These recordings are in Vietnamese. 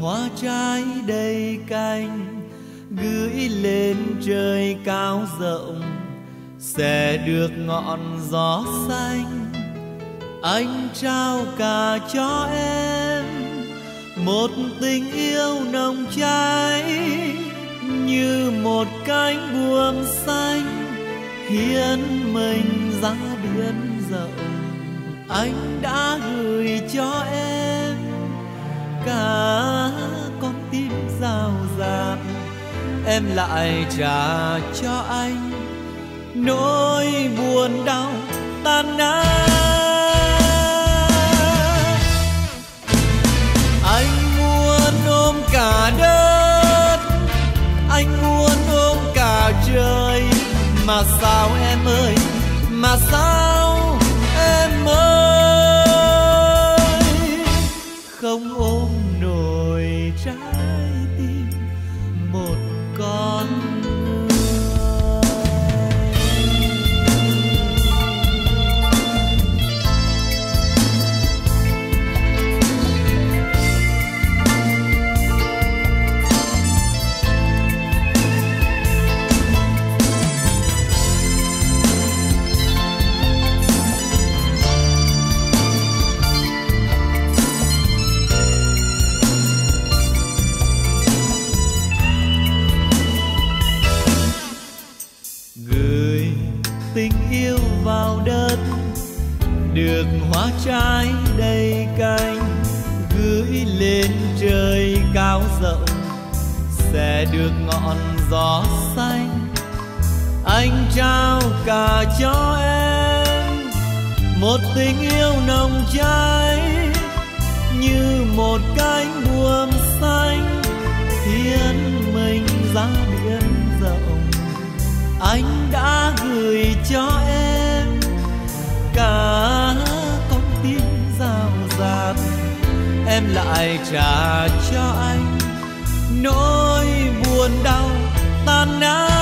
hoa trái đầy cành, gửi lên trời cao rộng, sẽ được ngọn gió xanh. Anh trao cả cho em một tình yêu nồng cháy, như một cánh buồm xanh hiến mình ra biển rộng. Anh đã gửi cho em cả con tim rào rạt em lại trả cho anh nỗi buồn đau tan nát. Anh muốn ôm cả đất, anh muốn ôm cả trời. Mà sao em ơi, mà sao nổi trái tim. Một con được ngọn gió xanh. Anh trao cả cho em một tình yêu nồng cháy như một cánh buồm xanh. Thiên mình ra biển rộng, anh đã gửi cho em cả con tim rào rạt em lại trả cho anh nỗi buồn đau, tan nát.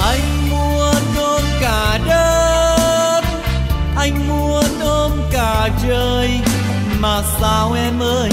Anh muốn ôm cả đất, anh muốn ôm cả trời, mà sao em ơi?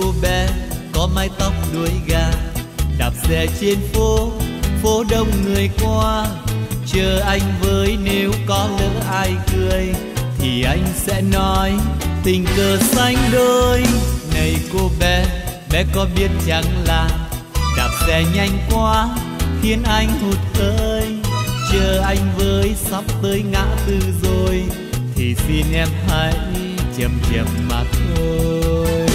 Cô bé có mái tóc đuôi gà Đạp xe trên phố, phố đông người qua. Chờ anh với nếu có lỡ ai cười Thì anh sẽ nói tình cờ xanh đôi. Này cô bé, bé có biết chẳng là Đạp xe nhanh quá khiến anh hụt hơi. Chờ anh với sắp tới ngã tư rồi Thì xin em hãy chậm chậm mà thôi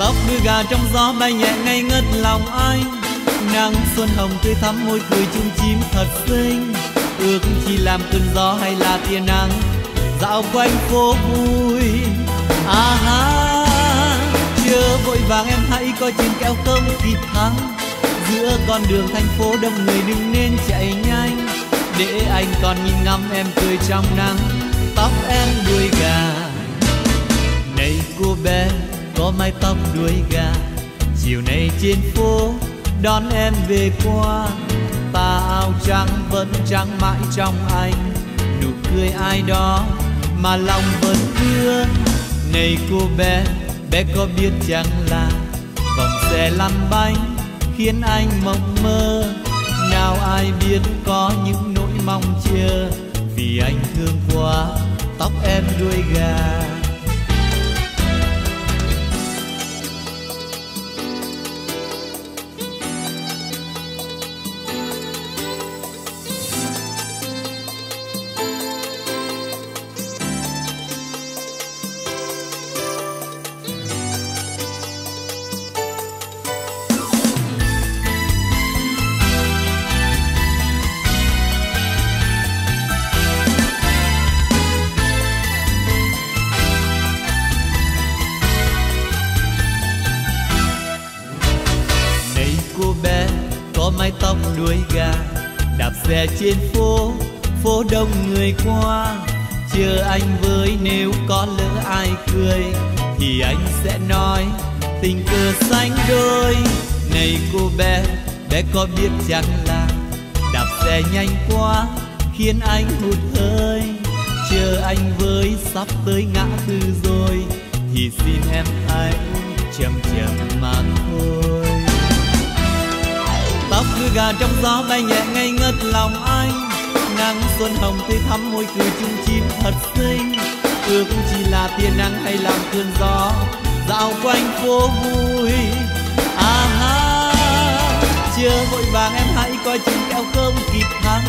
tóc đuôi gà trong gió bay nhẹ ngây ngất lòng anh. Nắng xuân hồng tươi thắm môi cười chung chim thật xinh. Ước chi làm cơn gió hay là tia nắng, dạo quanh phố vui. À ha chưa vội vàng em hãy coi chừng kẹo không kịp thắng. Giữa con đường thành phố đông người đừng nên chạy nhanh. Để anh còn nhìn ngắm em cười trong nắng, tóc em đuôi gà. Này cô bé có mái tóc đuôi gà. Chiều nay trên phố đón em về qua. Ta áo trắng vẫn trắng mãi trong anh. Nụ cười ai đó mà lòng vẫn thương này cô bé bé có biết chẳng là vòng xe lăn bánh khiến anh mộng mơ. Nào ai biết có những nỗi mong chờ vì anh thương quá tóc em đuôi gà. Trên phố phố đông người qua. Chờ anh với nếu có lỡ ai cười, thì anh sẽ nói, tình cờ sánh đôi, này cô bé bé có biết chẳng là đạp xe nhanh quá, khiến anh hụt hơi. Chờ anh với sắp tới ngã tư rồi, thì xin em gà trong gió bay nhẹ ngây ngất lòng anh. Nắng xuân hồng tươi thắm môi cười chung chim thật xinh. Ước chỉ là tia nắng hay làm cơn gió. Dạo quanh phố vui. À ha, chưa vội vàng em hãy coi chừng kẹo không kịp thắng.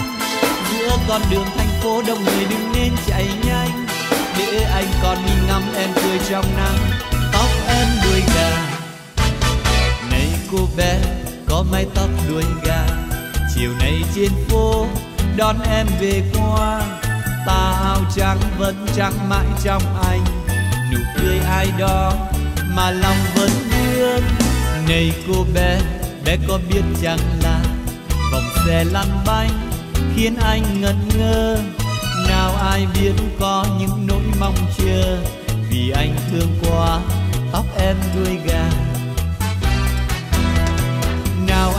Giữa con đường thành phố đông người đừng nên chạy nhanh. Để anh còn nhìn ngắm em cười trong nắng. Tóc em đuôi gà. Này cô bé có mái tóc đuôi gà. Chiều nay trên phố, đón em về qua. Ta áo trắng vẫn trắng mãi trong anh. Nụ cười ai đó mà lòng vẫn thương. Này cô bé bé có biết chẳng là vòng xe lăn bánh khiến anh ngẩn ngơ. Nào ai biết có những nỗi mong chờ vì anh thương quá tóc em đuôi gà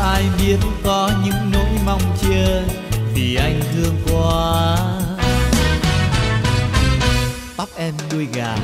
ai biết có những nỗi mong chờ vì anh thương quá. Tóc em đuôi gà.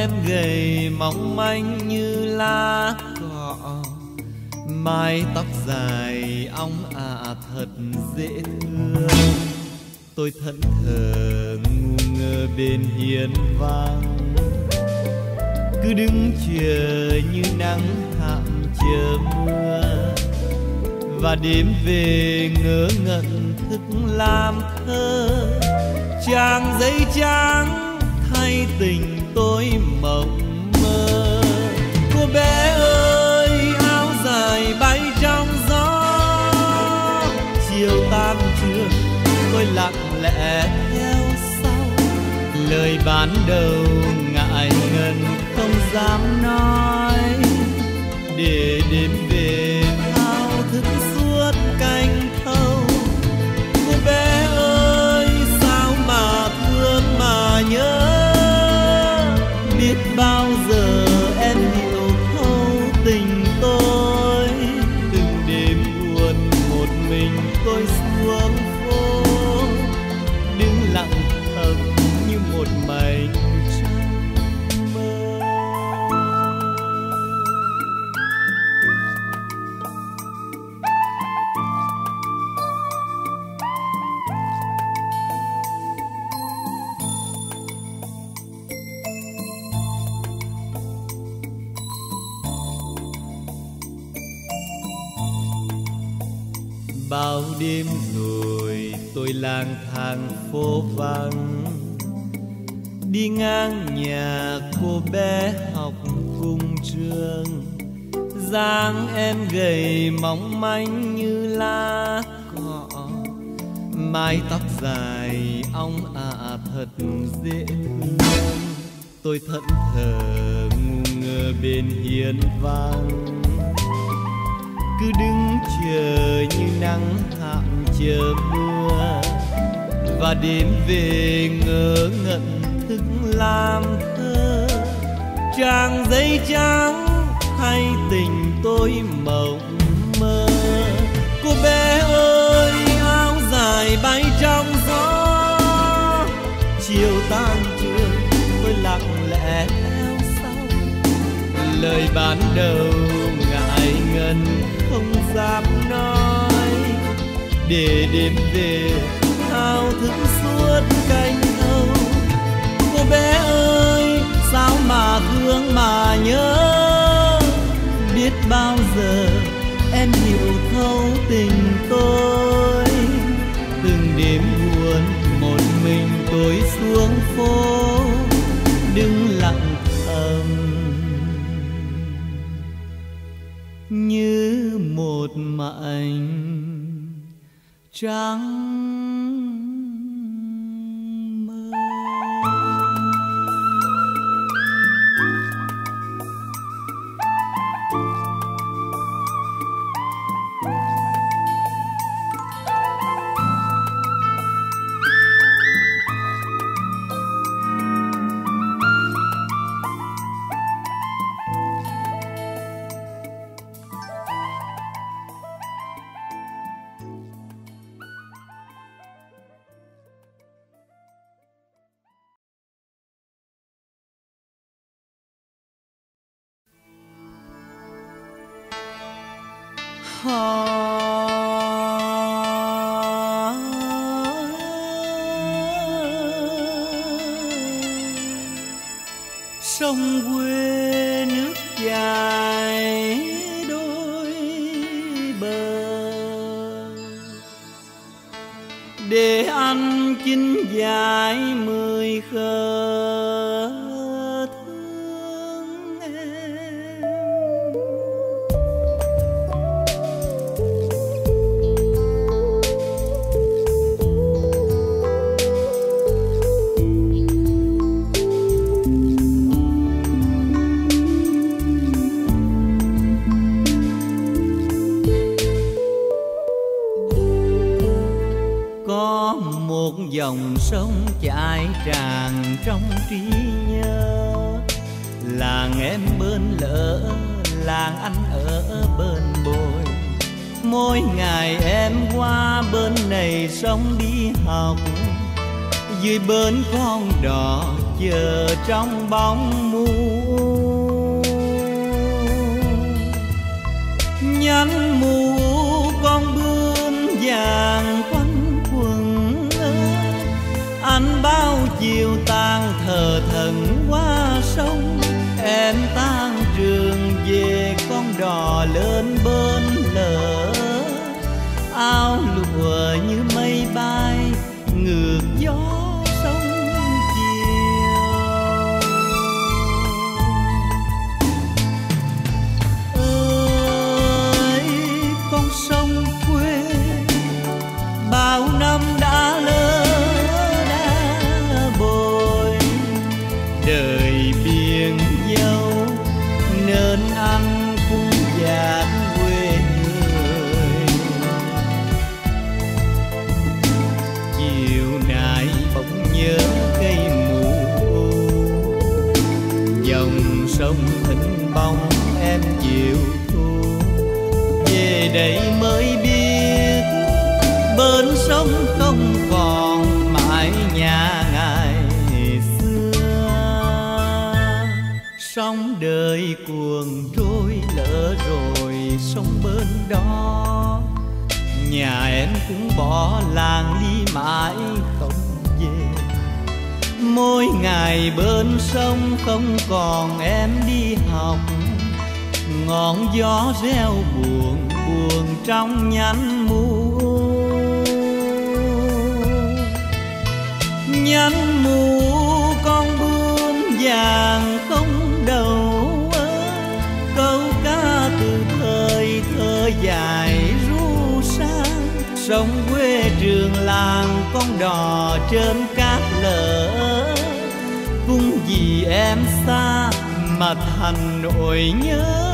Em gầy mỏng manh như lá cọ. Mái tóc dài óng ả à thật dễ thương. Tôi thẫn thờ ngu ngơ bên hiên vang, cứ đứng chờ như nắng thảm chờ mưa. Và đêm về ngỡ ngẩn thức làm thơ. Trang giấy trắng thay tình tôi mộng mơ. Cô bé ơi, áo dài bay trong gió. Chiều tan trường tôi lặng lẽ theo sau. Lời ban đầu ngại ngần, không dám nói. Để đêm đêm rồi tôi lang thang phố vắng. Đi ngang nhà cô bé học cùng trường. Dáng em gầy mỏng manh như lá cỏ. Mái tóc dài ong ả à thật dễ thương. Tôi thẫn thờ ngu ngơ bên hiên vang cứ đứng chờ như nắng hạn chờ mưa. Và đêm về ngỡ ngẩn thức làm thơ. Trang giấy trắng hay tình tôi mộng mơ. Cô bé ơi, áo dài bay trong gió. Chiều tan trường, tôi lặng lẽ theo sau. Lời ban đầu ngần không dám nói. Để đêm về, thao thức suốt canh thâu. Cô bé ơi, sao mà thương mà nhớ? Biết bao giờ em hiểu thấu tình tôi. Từng đêm buồn một mình tôi xuống phố. Đứng lặng như một mảnh trắng dưới bên con đò chờ trong bóng mù. Nhánh mù con bướm vàng anh bao chiều tan thờ thần qua sông. Em tan trường về con đò lên bên lỡ ao bỏ làng đi mãi không về. Mỗi ngày bên sông không còn em đi học. Ngọn gió reo buồn buồn trong nhánh mùa nhánh mùa con bướm vàng sông quê trường làng con đò trên cát lỡ Vùng vì em xa mà thành nỗi nhớ.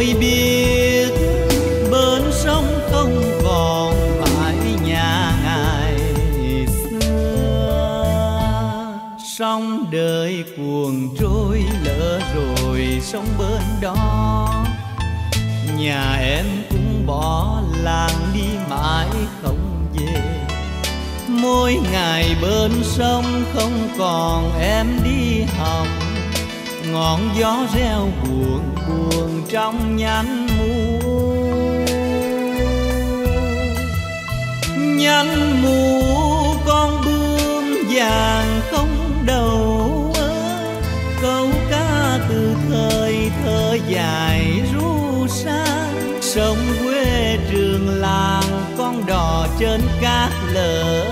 Mới biết bên sông không còn phải nhà ngày xưa. Sông đời cuồng trôi, lỡ rồi sông bên đó nhà em cũng bỏ làng đi mãi không về. Mỗi ngày bên sông không còn em đi học ngọn gió reo buồn buồn trong nhánh mua nhánh mua con bướm vàng không đầu câu ca từ thời, thơ dài ru xa sông quê trường làng con đò trên cát lỡ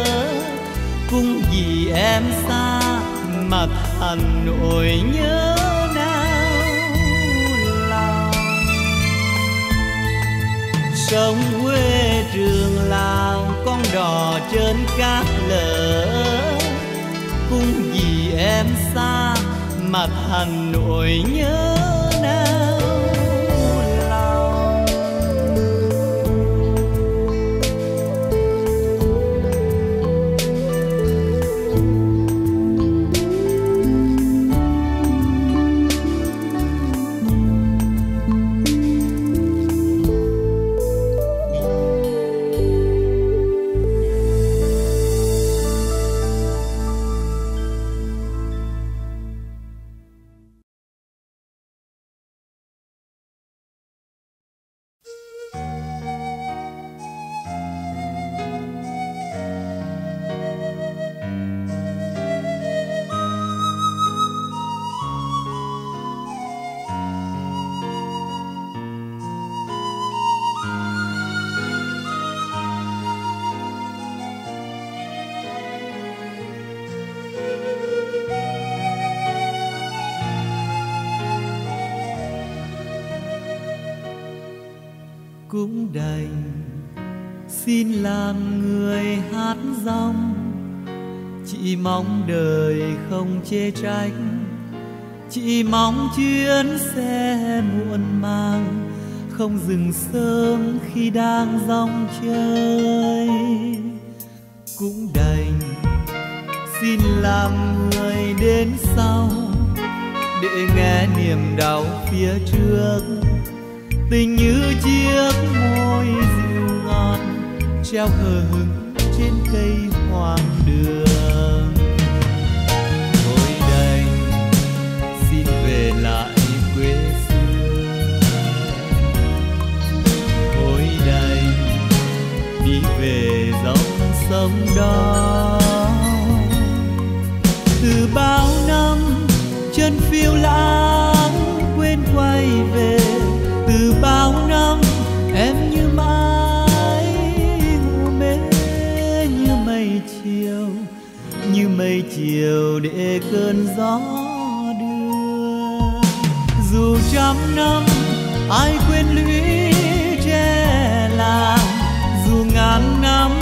cũng vì em xa mà thành nỗi nhớ. Sông quê trường làng, con đò trên cát lỡ cũng vì em xa mà thành nỗi nhớ. Cũng đành xin làm người hát rong chị mong đời không chê trách. Chị mong chuyến xe muộn màng, không dừng sớm khi đang rong chơi. Cũng đành xin làm người đến sau, để nghe niềm đau phía trước tình như chiếc môi dịu ngọt, treo hờ hững trên cây hoàng đường. Thôi đành xin về lại quê xưa. Thôi đành đi về dòng sông đó. Để cơn gió đưa. Dù trăm năm, ai quên lũy tre làng, dù ngàn năm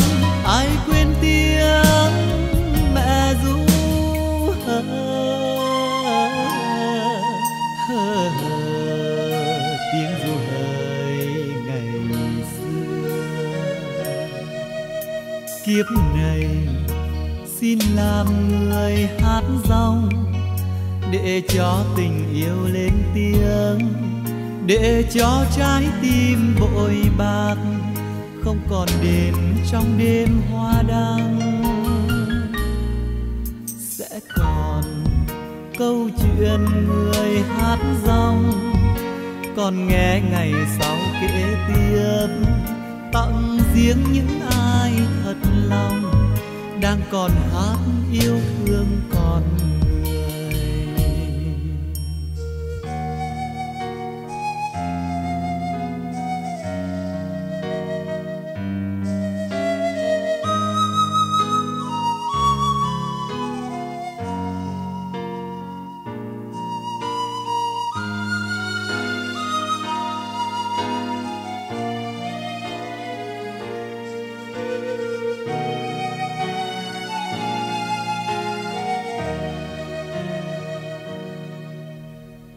xin làm người hát rong để cho tình yêu lên tiếng, để cho trái tim bội bạc. Không còn đêm trong đêm hoa đăng. Sẽ còn câu chuyện người hát rong còn nghe ngày sau kể tiếp, tặng riêng những ai thật lòng đang còn hát yêu thương còn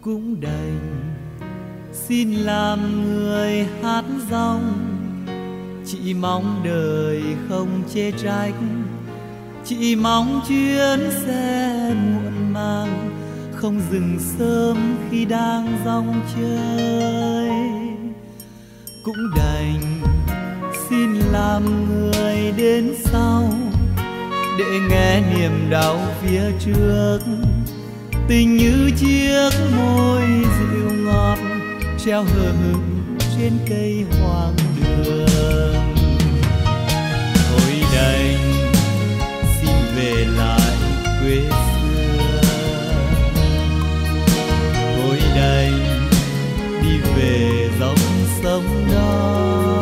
cũng đành. Xin làm người hát rong chị mong đời không chê trách. Chị mong chuyến xe muộn màng. Không dừng sớm khi đang rong chơi. Cũng đành xin làm người đến sau. Để nghe niềm đau phía trước tình như chiếc môi dịu ngọt treo hờ hững trên cây hoàng đường. Thôi đành xin về lại quê xưa. Thôi đành đi về dòng sông đó.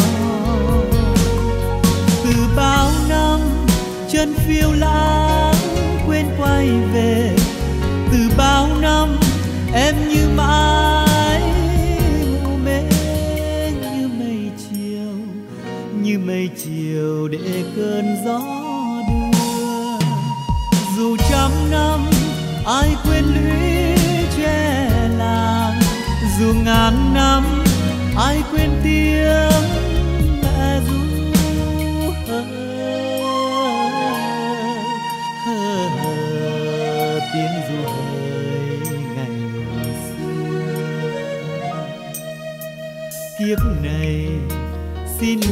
Từ bao năm, chân phiêu lãng em như mãi u mê như mây chiều, như mây chiều để cơn gió đưa. Dù trăm năm ai quên lũy tre làng, dù ngàn năm ai quên tiếng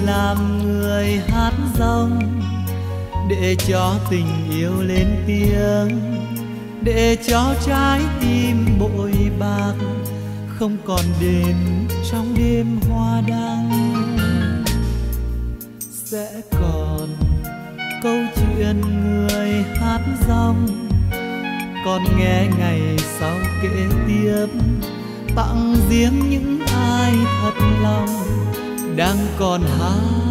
làm người hát rong để cho tình yêu lên tiếng, để cho trái tim bội bạc không còn đêm trong đêm hoa đăng. Sẽ còn câu chuyện người hát rong còn nghe ngày sau kể tiếp, tặng riêng những ai thật lòng đang còn hát.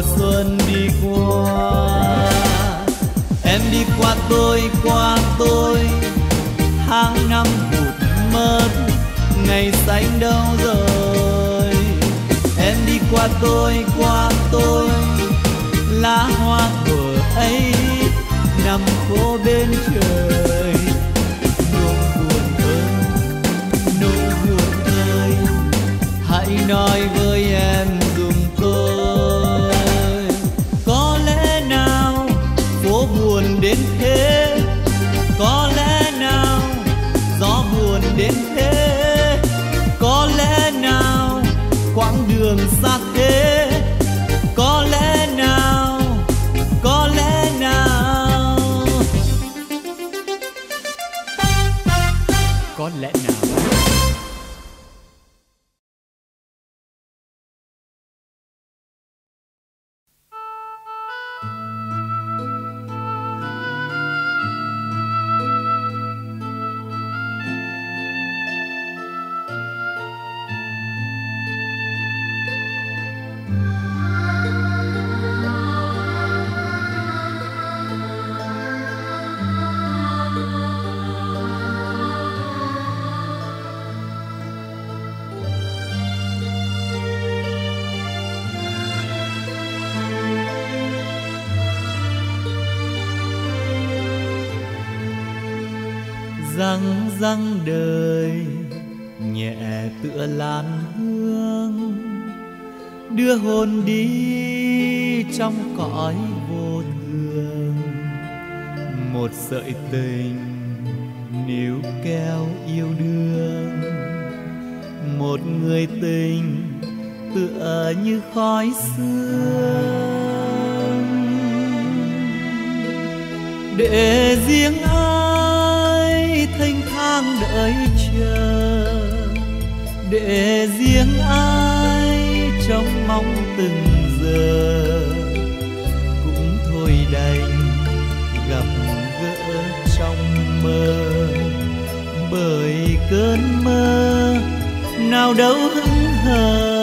Mùa xuân đi qua. Em đi qua tôi qua tôi. Tháng năm hụt mất, ngày xanh đâu rồi. Em đi qua tôi qua tôi. Lá hoa của ấy, nằm phố bên trời. Nỗi buồn ơi nỗi buồn ơi. Hãy nói với răng răng đời, nhẹ tựa lan hương. Đưa hồn đi trong cõi vô thường. Một sợi tình níu keo yêu đương. Một người tình tựa như khói sương. Để riêng ai đang đợi chờ, để riêng ai trong mong từng giờ cũng thôi đành gặp gỡ trong mơ. Bởi cơn mơ nào đâu hững hờ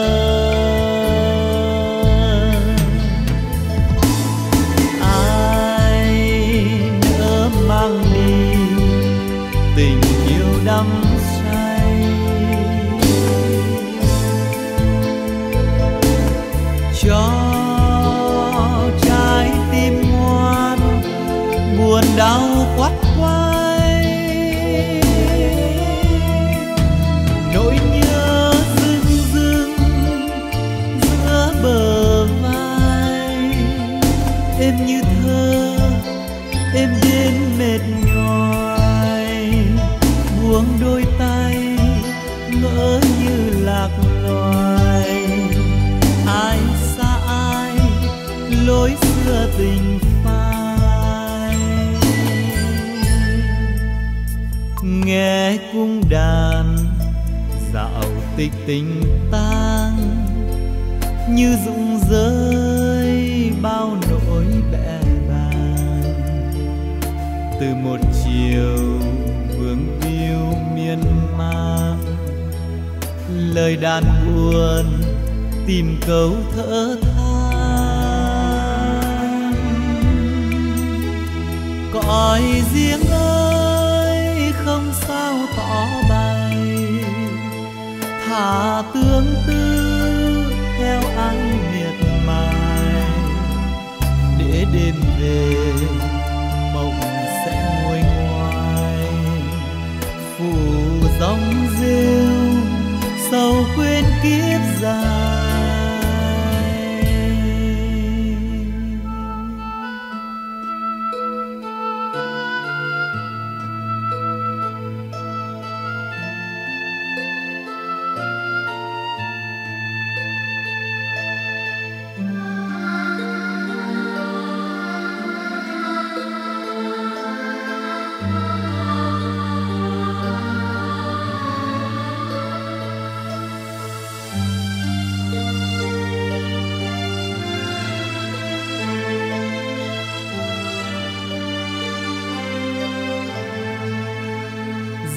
buông đôi tay, ngỡ như lạc loài. Ai xa ai, lối xưa tình phai. Nghe cung đàn, dạo tịch tình tang. Như rụng rơi, bao nỗi bẽ bàng. Từ một chiều lời đàn buồn, tìm câu thở than. Cõi riêng ơi, không sao tỏ bày thả tương tư theo anh miệt mài. Để đêm về sầu quên kiếp già.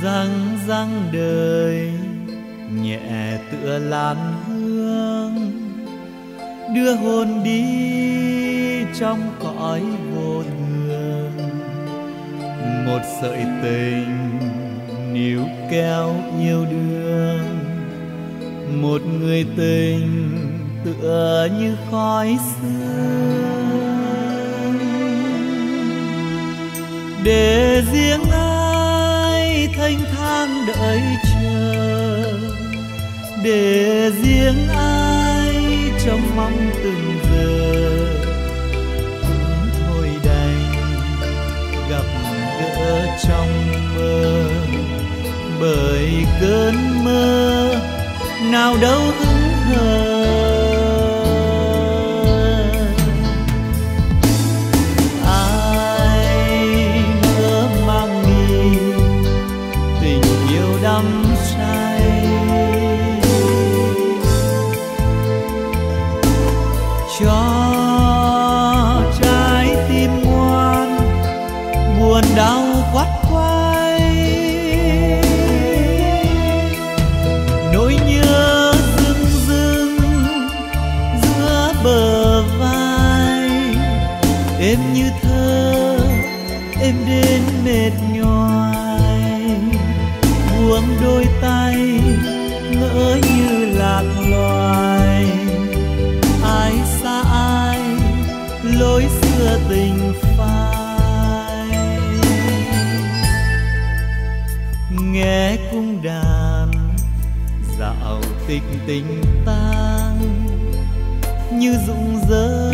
Răng răng đời, nhẹ tựa làn hương. Đưa hồn đi trong cõi vô thường. Một sợi tình níu kéo yêu đương. Một người tình tựa như khói sương. Để riêng thênh thang đợi chờ, để riêng ai trong mong từng giờ cũng thôi đành gặp gỡ trong mơ. Bởi cơn mơ nào đâu hững em như thơ em đến mệt nhoài. Buông đôi tay, ngỡ như lạc loài. Ai xa ai, lối xưa tình phai. Nghe cung đàn, dạo tịch tình tang. Như rụng rơi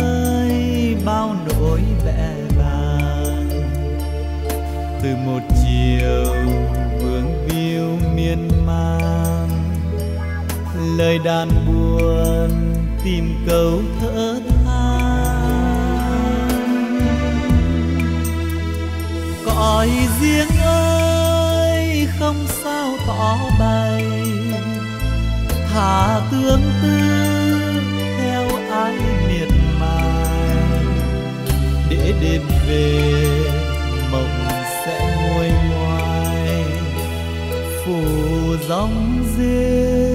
bao nỗi bẽ bàng từ một chiều vương viu miên man, lời đàn buồn tìm câu thở than. Cõi riêng ơi, không sao tỏ bày, thả tương tư đêm về mộng sẽ nguôi ngoai phủ dòng riêng.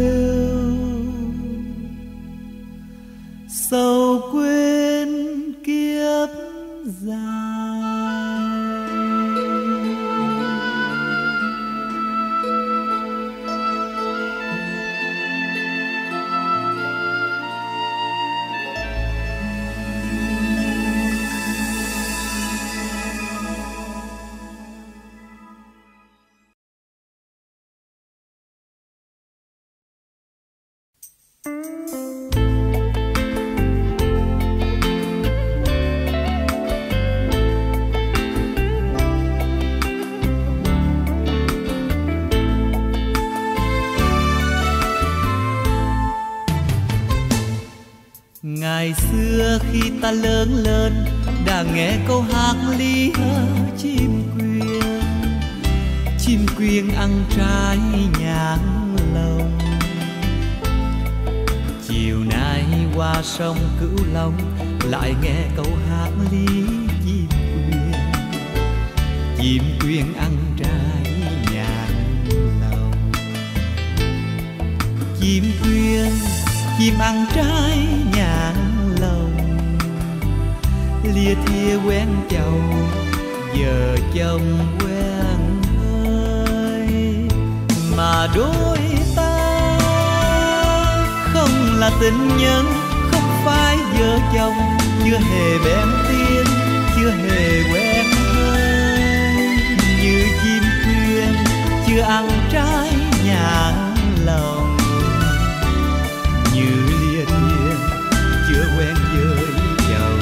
Ngày xưa khi ta lớn lên, đã nghe câu hát ly hơ chim quyên chim quyên ăn trái nhãn qua sông cửu long, lại nghe câu hát lý chim quyên. Chim quyên ăn trái nhàn lòng. Chim quyên chim ăn trái nhàn lòng. Lia thia quen chầu, giờ chồng quen hơi mà đôi ta không là tình nhân vợ chồng, chưa hề bén tiếng, chưa hề quen thân. Như chim khuyên chưa ăn trái nhà lòng. Như lia thiên chưa quen với giàu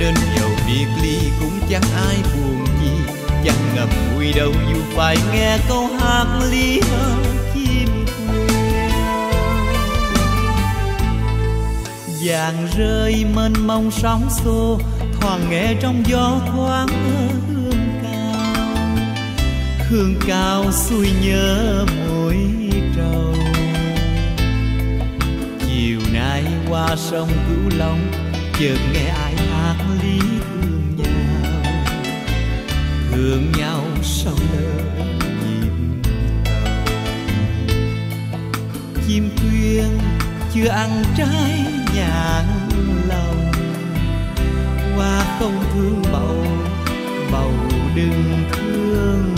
nên giàu biệt ly cũng chẳng ai buồn chi chẳng ngầm vui đâu. Dù phải nghe câu hát ly hơ vàng rơi mênh mông sóng xô thoảng nghe trong gió thoáng hương cao. Hương cao xuôi nhớ mũi trầu. Chiều nay qua sông cửu long, chợt nghe ai hát lý thương nhau. Thương nhau sau lỡ nhìn chim quyên chưa ăn trái nhàn lòng. Hoa không thương bầu bầu đừng thương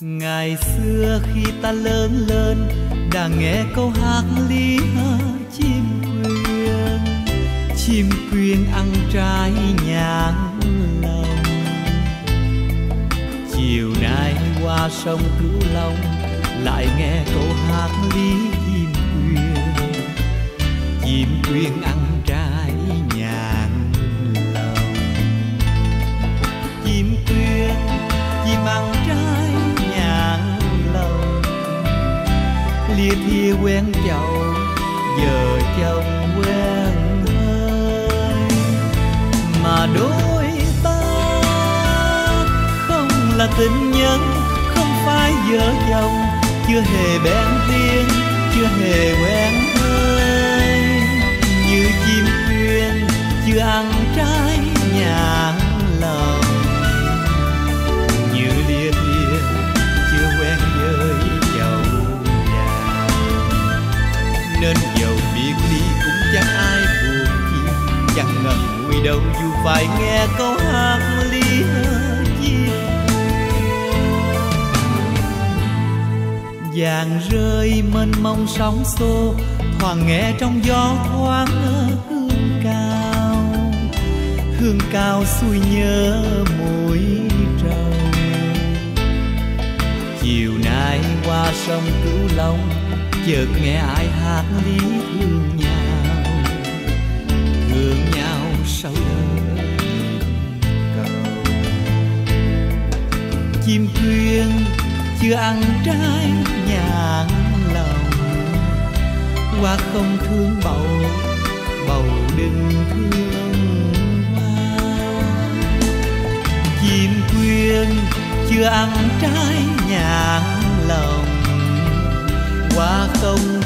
ngày xưa khi ta lớn lên đang nghe câu hát lý hơ chim quyên chim quyên ăn trái nhãn lòng chiều nay qua sông cửu long, lại nghe câu hát lý chim quyên chim quyên thia quen chầu giờ chồng quen hơi mà đôi ta không là tình nhân, không phải vợ chồng, chưa hề bén duyên chưa hề quen hơi như chim quyên chưa ăn nên giàu biệt ly cũng chẳng ai buồn chi chẳng ngần ngùi đâu, dù phải nghe câu hát ly hơ chi. vàng rơi mênh mông sóng xô thoảng nghe trong gió thoáng hương cao. Hương cao xuôi nhớ mùi trầu. Chiều nay qua sông cửu long chợt nghe ai hát lý thương nhau thương nhau sau cầu chim quyên chưa ăn trái nhàn lòng, hoa không thương bầu bầu đừng thương hoa. Chim quyên chưa ăn trái nhàn lòng hoa không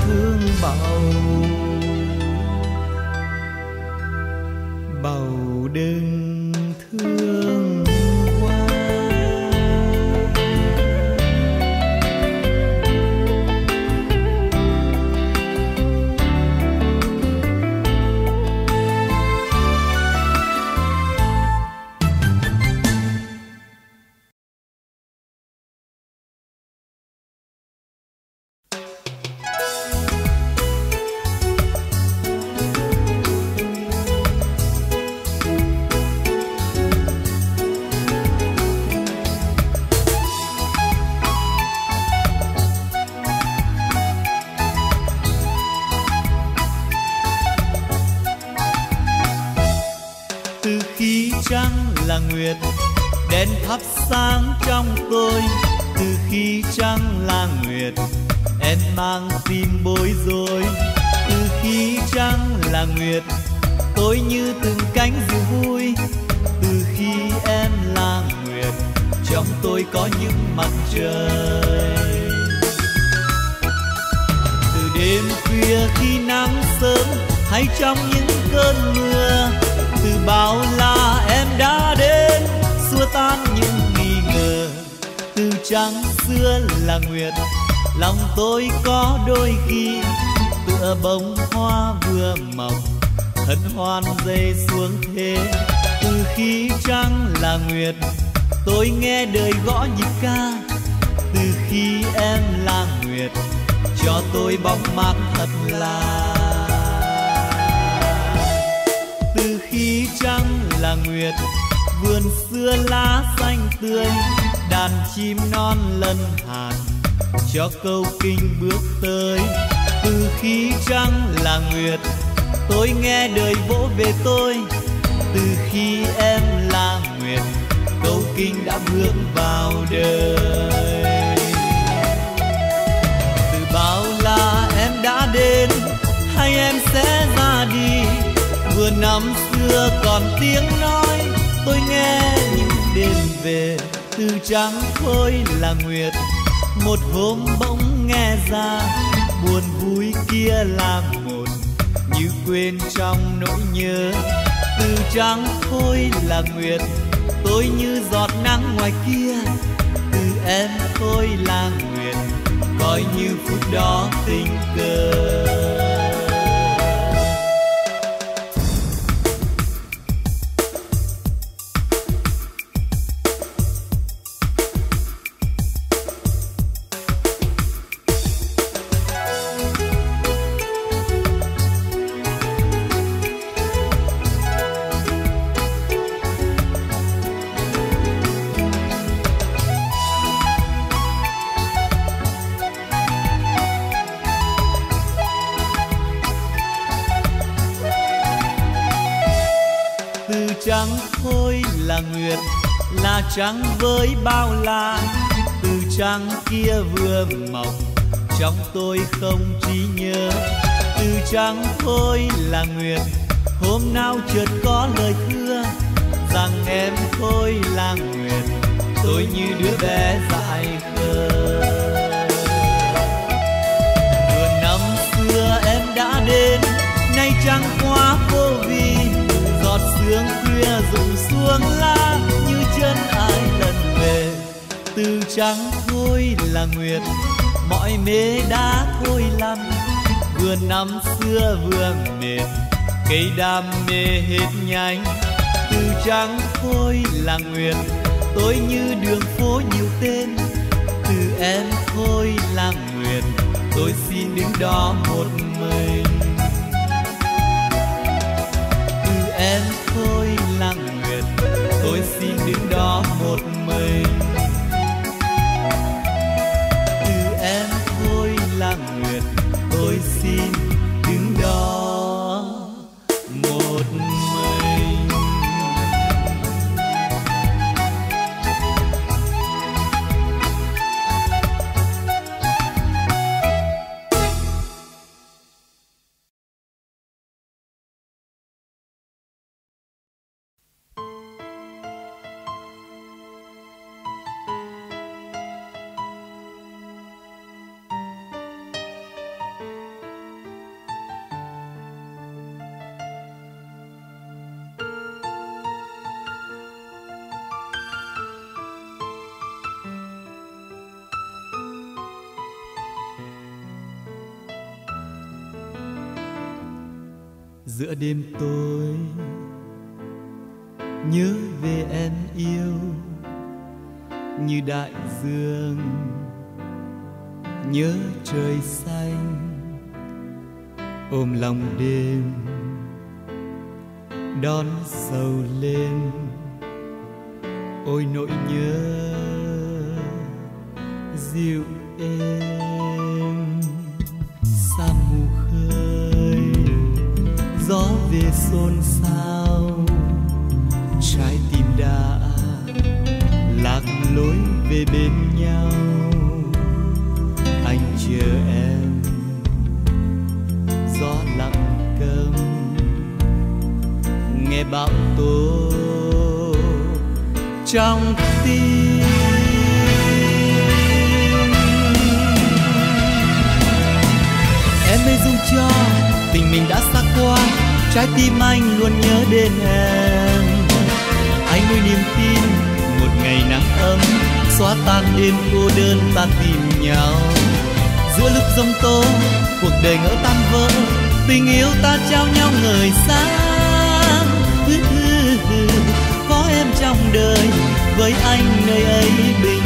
hân hoan dây xuống thế. Từ khi trăng là nguyệt, tôi nghe đời gõ nhịp ca. Từ khi em là nguyệt, cho tôi bóng mát thật là. Từ khi trăng là nguyệt, vườn xưa lá xanh tươi. Đàn chim non lân hàn, cho câu kinh bước tới. Từ khi trăng là nguyệt tôi nghe đời vỗ về tôi. Từ khi em là nguyệt, câu kinh đã bước vào đời. Từ bao la em đã đến, hay em sẽ ra đi? Vừa năm xưa còn tiếng nói, tôi nghe những đêm về. Từ trắng thôi là nguyệt, một hôm bỗng nghe ra, buồn vui kia làm như quên trong nỗi nhớ, từ trắng thôi là nguyệt, tôi như giọt nắng ngoài kia. Từ em thôi là nguyệt, coi như phút đó tình cờ. Làng Nguyệt là trắng với bao la từ trắng kia vừa mọc, trong tôi không trí nhớ. Từ trắng thôi là nguyệt, hôm nào chợt có lời thưa, rằng em thôi là nguyệt, tôi như đứa bé dại khờ. Vừa năm xưa em đã đến, nay chẳng quá vô vi giọt sương khuya rụng xuống lá như chân ai lần về. Từ trắng thôi là nguyệt, mọi mê đã thôi lắm vừa năm xưa vừa mệt, cây đam mê hết nhanh từ trắng thôi là nguyệt, tôi như đường phố nhiều tên. Từ em thôi là nguyệt, tôi xin đứng đó một mình. Em thôi là nguyệt, tôi xin đứng đó một mình. Từ em thôi là nguyệt, tôi xin giữa đêm tối. Nhớ về em yêu như đại dương. Nhớ trời xanh ôm lòng đêm. Đón sầu lên. Ôi nỗi nhớ dịu êm. mê dung cho. Tình mình đã xa qua, trái tim anh luôn nhớ đến em. Anh nuôi niềm tin, một ngày nắng ấm, xóa tan đêm cô đơn ta tìm nhau. Giữa lúc giông tố cuộc đời ngỡ tan vỡ, tình yêu ta trao nhau người xa có em trong đời, với anh nơi ấy bình